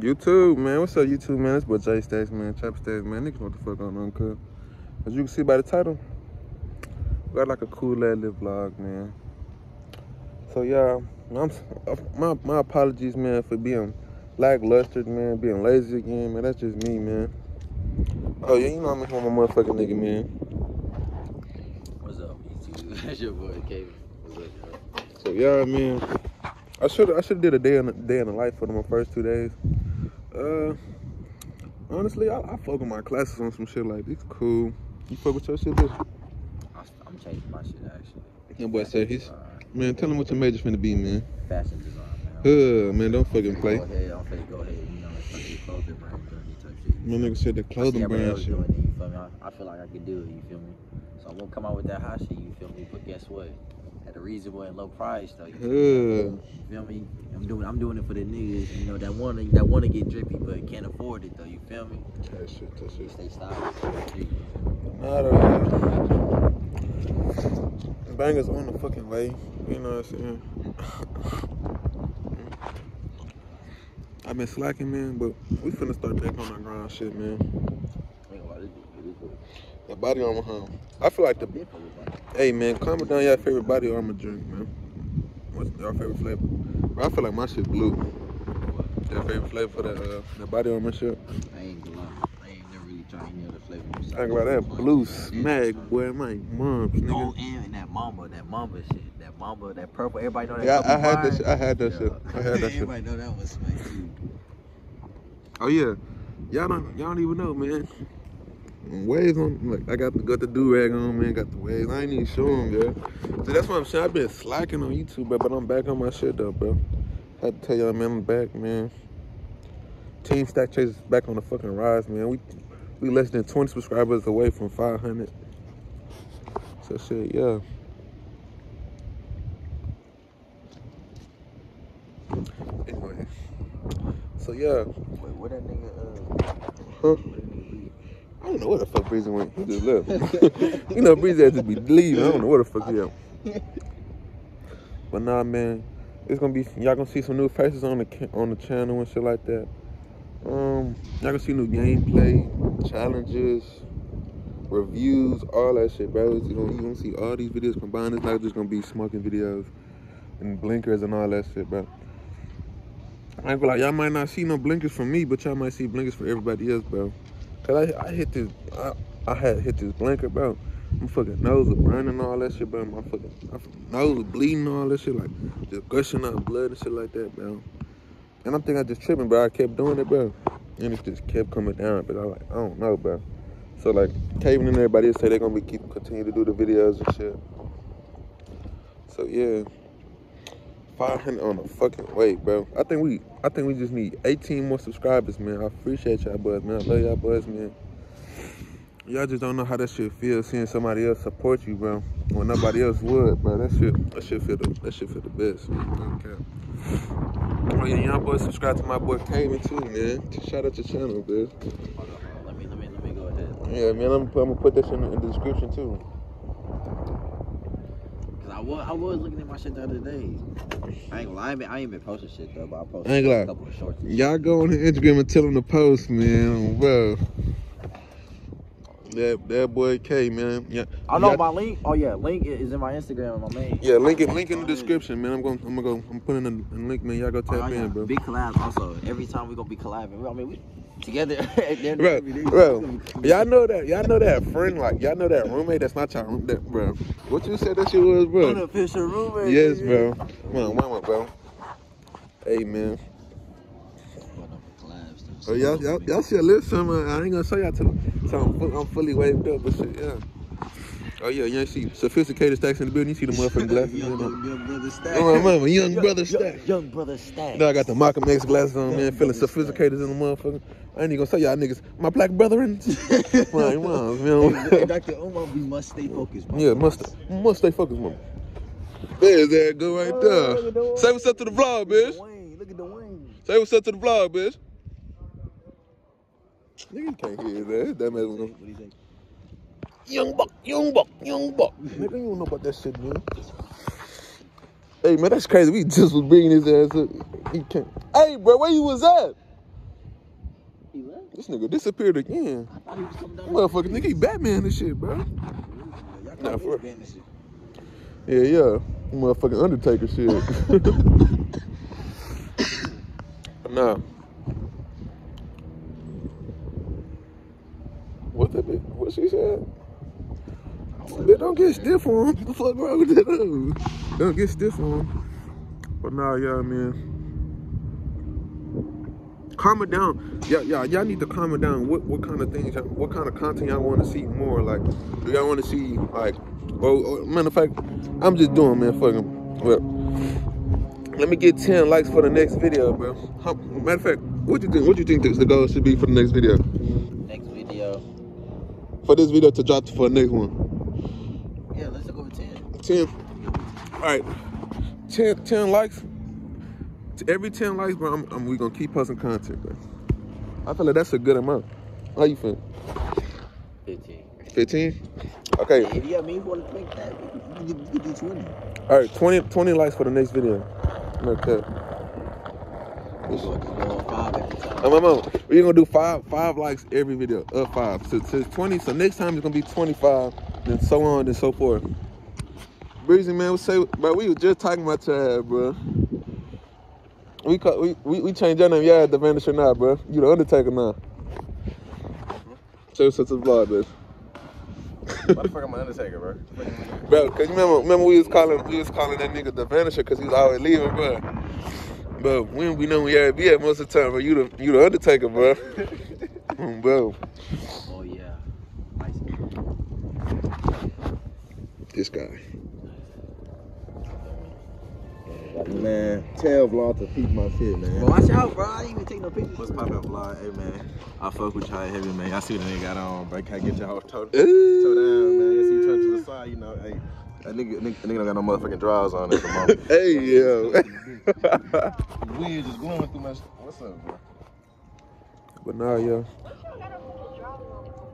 YouTube, man. What's up, YouTube, man? It's but J Stacks, man. Trap Stacks, man. Niggas know what the fuck going on, cuz. As you can see by the title, we got like a cool ad lib vlog, man. So, yeah, I'm, my, my apologies, man, for being lackluster, man, being lazy again, man. That's just me, man. Oh, yeah, you know I'm a motherfucking nigga, man. What's up, YouTube? That's your boy, Kevin. What's up, y'all? So, yeah, man. I should I should did a day in the, day in the life for my first two days. Uh, honestly, I, I fuck with my classes on some shit like this. Cool. You fuck with your shit, bitch? I'm changing my shit, actually. That boy said he's man. Tell him what your major finna be, man. Fashion design, man. Uh, man, don't fucking play. Go ahead, I'm finna go ahead, you know, it's like clothing brand journey type shit. My nigga said the clothing brand shit. doing it, you feel me? I, I feel like I can do it, you feel me? So I'm gonna come out with that hot shit, you feel me? But guess what? A reasonable and low price, though. You feel me? Uh, feel me? I'm doing I'm doing it for the niggas, you know, that wanna that wanna get drippy but can't afford it though, you feel me? that shit, that shit. Stay stylish. Not uh, bangers on the fucking way. You know what I'm saying? I've been slacking, man, but we finna start back on our grind shit, man. Ain't gonna lie, this dude- this dude- That body armor, huh? I feel like the Been for a while. Hey man, comment down your favorite body armor drink, man. What's your favorite flavor? Bro, I feel like my shit blue. Your favorite flavor for that uh, that body armor shit? I ain't gonna lie. I ain't never really tried any other flavor. ain't about that blue smack, boy, my moms, Oh, nigga. and that mamba, that mamba shit, that mamba, that purple. Everybody know that. Yeah, I, had that shit. I had that shit. I had that shit. Everybody know that was smack too. Oh yeah, y'all don't y'all don't even know, man. Waves on, like I got the got the do rag on, man. Got the waves. I ain't even show them, bro. So that's what I'm saying. I've been slacking on YouTube, bro, but I'm back on my shit though, bro. I Had to tell y'all, man, I'm back, man. Team Stack Chase is back on the fucking rise, man. We we less than 20 subscribers away from 500. So shit, yeah. Anyway, so yeah, Wait, where that nigga? Uh, huh? where that nigga leave? I don't know where the fuck Breezy went. He just left. you know, Breezy had to be leaving. I don't know where the fuck he at. But nah, man, it's gonna be y'all gonna see some new faces on the on the channel and shit like that. Um, y'all gonna see new gameplay, challenges, reviews, all that shit, bro. You gonna, you gonna see all these videos combined. It's not just gonna be smoking videos and blinkers and all that shit, bro. I ain't lie, y'all might not see no blinkers from me, but y'all might see blinkers for everybody else, bro. Cause I, I hit this, I, I had hit this blinker, bro. My fucking nose was burning all that shit, bro. My fucking, my fucking nose was bleeding all that shit, like just gushing out blood and shit like that, bro. And I'm thinking I just tripping, bro. I kept doing it, bro. And it just kept coming down, but I like, I don't know, bro. So like, Kevin and everybody say they're gonna be keep continue to do the videos and shit. So yeah. 500 on the fucking weight, bro. I think we, I think we just need 18 more subscribers, man. I appreciate y'all boys, man. I love y'all boys, man. Y'all just don't know how that shit feels seeing somebody else support you, bro. When nobody else would, bro. That shit, that shit feel the, that shit feel the best. Okay. Oh yeah, y'all boys subscribe to my boy Kaven too, man. Shout out to channel, man. Let me, let me, let me go ahead. Yeah, man. I'm, I'm gonna put shit in, in the description too. I was, I was looking at my shit the other day. I ain't gonna lie, I ain't been, I ain't been posting shit though, but I posted I ain't a couple of shorts. Y'all go on the Instagram and tell them to post, man, bro. That that boy K, man. Yeah. I know my link. Oh yeah, link is in my Instagram and my main. Yeah, link it, link in the description, man. I'm going, I'm gonna go, I'm putting a, a link, man. Y'all go Oh, tap in, bro. Big collabs also. Every time we gonna be collabing. I mean, we together. at the end of Bro, bro, we gonna be- y'all know that, y'all know that friend, like, y'all know that roommate that's not y'all room, that, bro. What you said that she was, bro? Unofficial roommate. Yes, bro. Come on, one more, bro. Hey, man. But no collabs, though. Oh, y'all, y'all, y'all should listen, man. I ain't gonna show y'all till, till I'm, I'm fully waved up, but shit, yeah. Oh yeah, you ain't see sophisticated stacks in the building. You see the motherfucking glasses. young, you know? young, young brother stack. Oh, my mama, young brother Young- stack. Young brother stack. Now I got the Malcolm X glasses on, man, Young feeling sophisticated in the motherfucker. I ain't even gonna say y'all niggas, my black brethren. Right, man, Hey, man. Dr. Omar, we must stay focused. bro. Yeah, must must stay focused, man. There's that go right Oh, there. the Say what's up to the vlog, bitch. Dwayne, look at Dwayne. Say what's up to the vlog, bitch. Nigga, you can't hear that. That man was What do you think? Young buck, young buck, young buck. Nigga, you don't know about that shit, man. Hey, man, that's crazy. We just was bringing his ass up. He can't. Hey, bro, where you was at? This nigga disappeared again. I thought he was coming down. Motherfucker think he Batman and shit, bro. Nah, for- me Batman shit. Yeah, yeah. Motherfucking Undertaker shit. nah. What the bitch? What she said? Bitch, don't get stiff on him. What the fuck wrong with that? dude? Don't get stiff on him. But nah, yeah, man. Calm it down. Yeah, yeah, y'all need to calm it down. What what kind of things, what kind of content y'all want to see more? Like, do y'all want to see like, oh, oh, matter of fact, I'm just doing, man. Fuck 'em. Well, let me get 10 likes for the next video, bro. How, matter of fact, what you think? What you think the the goal should be for the next video? Next video. For this video to drop for the next one. Yeah, let's go with 10. 10. All right. 10, 10 likes. To every 10 likes, bro, I'm, I'm, we gonna keep posting content, bro. I feel like that's a good amount. How you feeling? 15. 15? Okay. If you have me want to make that, you can get, you 20. All right, 20, 20 likes for the next video. Okay. We're going to go five every time. Oh, my mom, we're gonna do five five likes every video. Up five. So, so 20. So next time it's gonna be 25, then so on and so forth. Breezy man, we say, but we was just talking about your ass, bro. We call, we, we we changed your name. Yeah, the Vanisher now, bro. You the Undertaker now. What's up to the vlog, bitch. Why the fuck am I Undertaker, bro? Bro, cause you remember, remember we was calling, we was calling that nigga the Vanisher, cause he was always leaving, bro. But when we know we had be at most of the time, bro, you the you the Undertaker, bro. Mm, bro, Oh, yeah. This guy. Man, tell vlog to peep my shit, man. But watch out, bro. I ain't even take no pictures. What's poppin' vlog? Hey, man. I fuck with y'all heavy, man. I see the nigga got on, bro. Can't get y'all toe, toe Ooh. down, man. You see, turn to the side, you know. Hey, that nigga, nigga, nigga don't got no motherfucking drawers on at the moment. Hey, yo. The wind just blowing through my. What's up, bro? but nah, yo.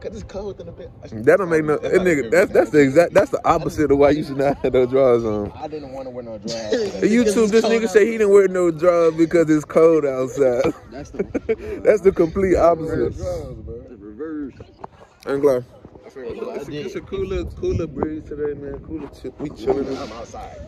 Cause it's cold in the bed. That don't make no. That nigga, that's that's the exact. That's the opposite of why you should not have no drawers on. I didn't want to wear no drawers. YouTube, this nigga say he didn't wear no drawers because it's cold outside. That's the, That's the complete opposite. drawers, bro. reverse. I'm glad. It's a, it's a cool little, cool little breeze today, man. Cooler little chill. We chilling. I'm outside.